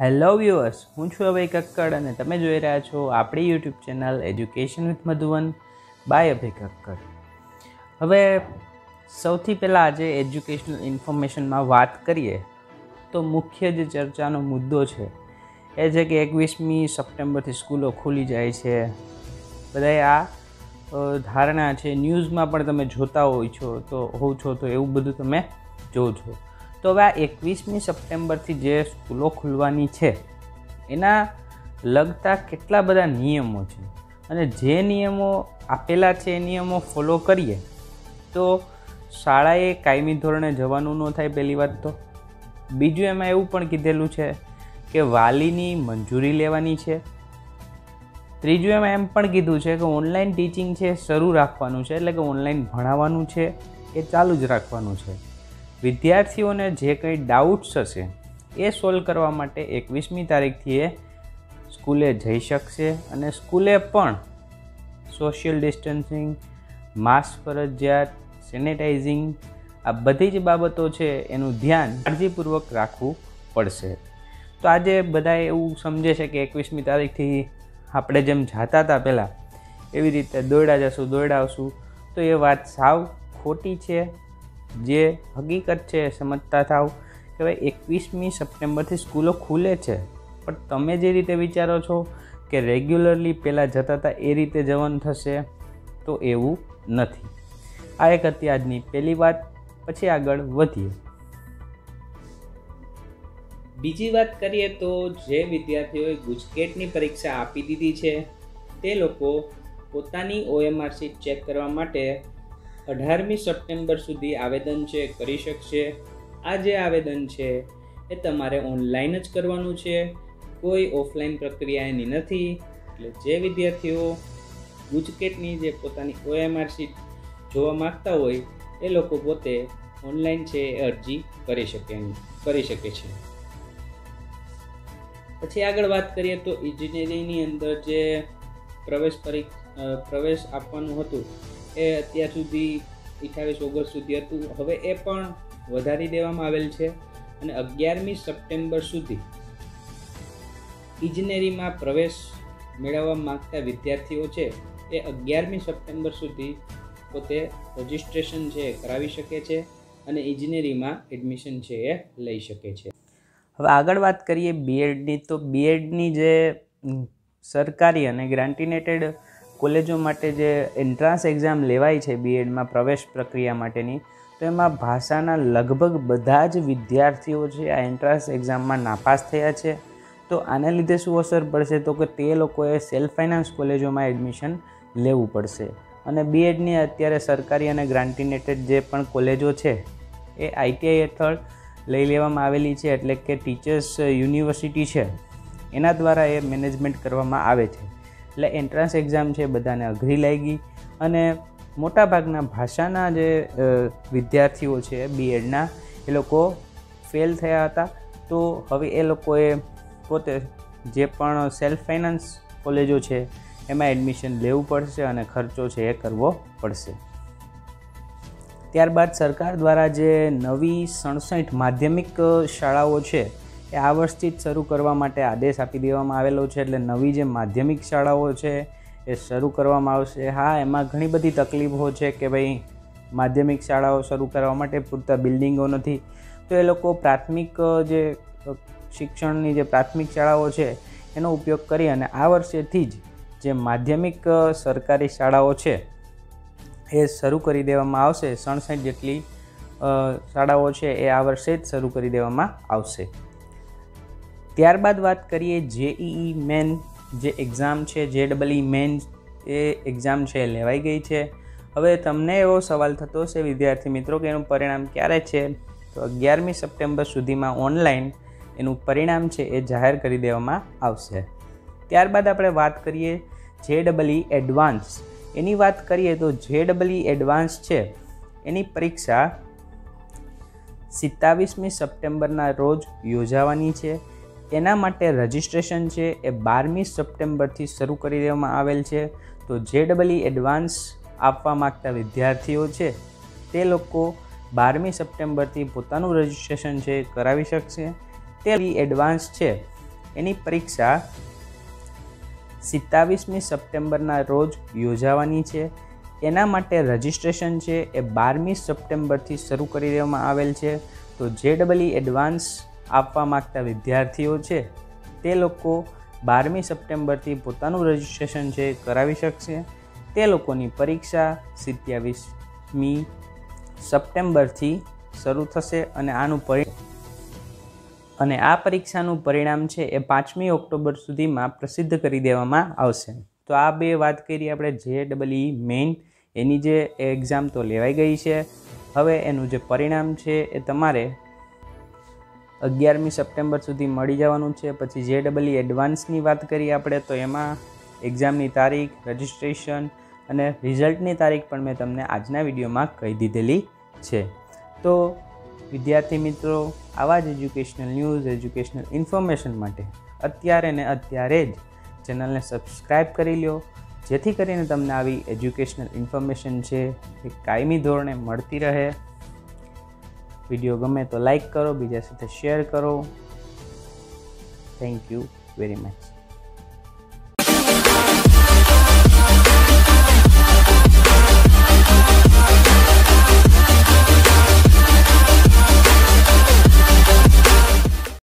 Hello viewers હું છું અભય કક્કડ અને તમે જોઈ રહ્યા છો આપણી YouTube channel education with Madhuvan by Abhay Kakkad. હવે સૌથી પહેલાં આજે એજ્યુકેશનલ ઇન્ફોર્મેશનમાં વાત કરીએ તો મુખ્ય જે ચર્ચાનો મુદ્દો છે એ છે કે એકવીસમી સપ્ટેમ્બરથી સ્કૂલો ખુલી જાય છે. બધાએ આ ધારણા છે. ન્યૂઝમાં પણ તમે જોતા હોય છો તો, હોવ છો તો એવું બધું તમે જોવો છો તો હવે આ એકવીસમી સપ્ટેમ્બરથી જે સ્કૂલો ખુલવાની છે, એના લગતા કેટલા બધા નિયમો છે? અને જે નિયમો આપેલા છે, એ નિયમો ફોલો કરીએ, તો શાળાએ કાયમી ધોરણે જવાનું ન થાય પહેલી વાત તો. બીજું એમાં એવું પણ કીધેલું છે કે વાલીની મંજૂરી લેવાની છે. ત્રીજું એમાં એમ પણ કીધું છે કે ઓનલાઈન ટીચિંગ છે, શરૂ રાખવાનું છે, એટલે કે ઓનલાઈન ભણાવવાનું છે, એ ચાલુ જ રાખવાનું છે. વિદ્યાર્થીઓને જે કંઈ ડાઉટ્સ હશે, એ સોલ્વ કરવા માટે એકવીસમી તારીખથી એ સ્કૂલે જઈ શકશે અને સ્કૂલે પણ સોશિયલ ડિસ્ટન્સિંગ માસ્ક ફરજિયાત સેનેટાઇઝિંગ આ બધી જ બાબતો છે એનું ધ્યાન કાળજીપૂર્વક રાખવું પડશે. તો આજે બધા એવું સમજે છે કે એકવીસમી તારીખથી આપણે જેમ જાતા હતા પહેલાં, એવી રીતે દોડ્યા જશું દોડાવશું તો એ વાત સાવ ખોટી છે. જે હકીકત છે એ સમજતા થાવ કે ભાઈ એકવીસમી સપ્ટેમ્બરથી સ્કૂલો ખુલે છે. પણ તમે જે રીતે વિચારો છો કે રેગ્યુલરલી પહેલાં જતા હતા એ રીતે જવાનું થશે તો એવું નથી. આ એક હતી આજની પહેલી વાત, પછી આગળ વધીએ. બીજી વાત કરીએ તો જે વિદ્યાર્થીઓએ ગુજકેટની પરીક્ષા આપી દીધી છે, તે લોકો પોતાની ઓએમઆરસી ચેક કરવા માટે અઢારમી સપ્ટેમ્બર સુધી આવેદન છે, કરી શકશે. આ જે આવેદન છે, એ તમારે ઓનલાઈન જ કરવાનું છે. કોઈ ઓફલાઈન પ્રક્રિયા એની નથી. એટલે જે વિદ્યાર્થીઓ ગુજકેટની જે પોતાની ઓએમઆર સીટ જોવા માગતા હોય, એ લોકો પોતે ઓનલાઈન છે એ અરજી કરી શકે કરી શકે છે. પછી આગળ વાત કરીએ તો ઇજનેરીની અંદર જે પ્રવેશ પરી પ્રવેશ આપવાનું હતું એ અત્યાર સુધી અઠ્ઠાવીસ ઓગસ્ટ સુધી હતું. હવે એ પણ વધારી દેવામાં આવેલ છે અને અગિયારમી સપ્ટેમ્બર સુધી ઇજનેરીમાં પ્રવેશ મેળવવા માગતા વિદ્યાર્થીઓ છે એ અગિયારમી સપ્ટેમ્બર સુધી પોતે રજિસ્ટ્રેશન છે એ કરાવી શકે છે અને ઇજનેરીમાં એડમિશન છે એ લઈ શકે છે. હવે આગળ વાત કરીએ બીએડની તો બીએડની જે સરકારી અને ગ્રાન્ટીનેટેડ કોલેજો માટે જે એન્ટ્રાન્સ એક્ઝામ લેવાય છે બીએડમાં પ્રવેશ પ્રક્રિયા માટેની, તો એમાં ભાષાના લગભગ બધા જ વિદ્યાર્થીઓ છે આ એન્ટ્રાન્સ એક્ઝામમાં નાપાસ થયા છે. તો આને લીધે શું અસર પડશે? તો કે તે લોકોએ સેલ્ફ ફાઇનાન્સ કોલેજોમાં એડમિશન લેવું પડશે. અને બીએડની અત્યારે સરકારી અને ગ્રાન્ટીનેટેડ જે પણ કોલેજો છે, એ આઈટીઆઈ હેઠળ લઈ લેવામાં આવેલી છે, એટલે કે ટીચર્સ યુનિવર્સિટી છે. એના દ્વારા એ મેનેજમેન્ટ કરવામાં આવે છે. એટલે એન્ટ્રન્સ એક્ઝામ છે બધાને અઘરી લાગી. અને મોટાભાગના ભાષાના જે વિદ્યાર્થીઓ છે બીએડના એ લોકો ફેલ થયા હતા. તો હવે એ લોકોએ પોતે જે પણ સેલ્ફ ફાઇનાન્સ કોલેજો છે, એમાં એડમિશન લેવું પડશે અને ખર્ચો છે એ કરવો પડશે. ત્યારબાદ સરકાર દ્વારા જે નવી સડસઠ માધ્યમિક શાળાઓ છે એ આ વર્ષથી જ શરૂ કરવા માટે આદેશ આપી દેવામાં આવેલો છે એટલે નવી જે માધ્યમિક શાળાઓ છે એ શરૂ કરવામાં આવશે. હા, એમાં ઘણી બધી તકલીફો છે કે ભાઈ માધ્યમિક શાળાઓ શરૂ કરવા માટે પૂરતા બિલ્ડિંગો નથી. તો એ લોકો પ્રાથમિક જે શિક્ષણની જે પ્રાથમિક શાળાઓ છે એનો ઉપયોગ કરી અને આ વર્ષેથી જ જે માધ્યમિક સરકારી શાળાઓ છે એ શરૂ કરી દેવામાં આવશે. સડસઠ જેટલી શાળાઓ છે એ આ વર્ષે જ શરૂ કરી દેવામાં આવશે. ત્યારબાદ વાત કરીએ જેઈઈ મેન જે એક્ઝામ છે જે ડબલઈ મેન એ એક્ઝામ છે લેવાઈ ગઈ છે. હવે તમને એવો સવાલ થતો હશે, વિદ્યાર્થી મિત્રો, કે એનું પરિણામ ક્યારે છે? તો અગિયારમી સપ્ટેમ્બર સુધીમાં ઓનલાઈન એનું પરિણામ છે, એ જાહેર કરી દેવામાં આવશે. ત્યારબાદ આપણે વાત કરીએ જે ડબલ એડવાન્સ એની વાત કરીએ તો જે ડબલઈ એડવાન્સ છે, એની પરીક્ષા સિત્તાવીસમી સપ્ટેમ્બરના રોજ યોજાવાની છે. એના માટે રજિસ્ટ્રેશન છે એ બારમી સપ્ટેમ્બરથી શરૂ કરી દેવામાં આવેલ છે. તો જે ડબલ એડવાન્સ આપવા માગતા વિદ્યાર્થીઓ છે, તે લોકો બારમી સપ્ટેમ્બરથી પોતાનું રજિસ્ટ્રેશન છે કરાવી શકશે. તે એડવાન્સ છે, એની પરીક્ષા સિત્તાવીસમી સપ્ટેમ્બરના રોજ યોજાવાની છે. એના માટે રજિસ્ટ્રેશન છે એ બારમી સપ્ટેમ્બરથી શરૂ કરી દેવામાં આવેલ છે. તો જે ડબલઈ એડવાન્સ આપવા માગતા વિદ્યાર્થીઓ છે, તે લોકો બારમી સપ્ટેમ્બરથી પોતાનું રજિસ્ટ્રેશન છે કરાવી શકશે. તે લોકોની પરીક્ષા સિત્યાવીસમી સપ્ટેમ્બરથી શરૂ થશે અને આનું પરિ, અને આ પરીક્ષાનું પરિણામ છે એ પાંચમી ઓક્ટોબર સુધીમાં પ્રસિદ્ધ કરી દેવામાં આવશે. તો આ બે વાત કરી આપણે જે ડબલઈ મેઇન એની જે એક્ઝામ તો લેવાઈ ગઈ છે. હવે એનું જે પરિણામ છે એ તમારે અગિયારમી સપ્ટેમ્બર સુધી મળી જવાનું છે. પછી જે ડબલઈ એડવાન્સની વાત કરીએ આપણે, તો એમાં એક્ઝામની તારીખ, રજિસ્ટ્રેશન અને રિઝલ્ટની તારીખ પણ મેં તમને આજના વિડીયોમાં કહી દીધેલી છે. તો વિદ્યાર્થી મિત્રો, આવા જ એજ્યુકેશનલ ન્યૂઝ, એજ્યુકેશનલ ઇન્ફોર્મેશન માટે અત્યારે ને અત્યારે જ ચેનલને સબસ્ક્રાઈબ કરી લો જેથી કરીને તમને આવી એજ્યુકેશનલ ઇન્ફોર્મેશન છે એ કાયમી ધોરણે મળતી રહે. વીડિયો ગમે તો લાઈક કરો બીજા સાથે શેર કરો. Thank you very much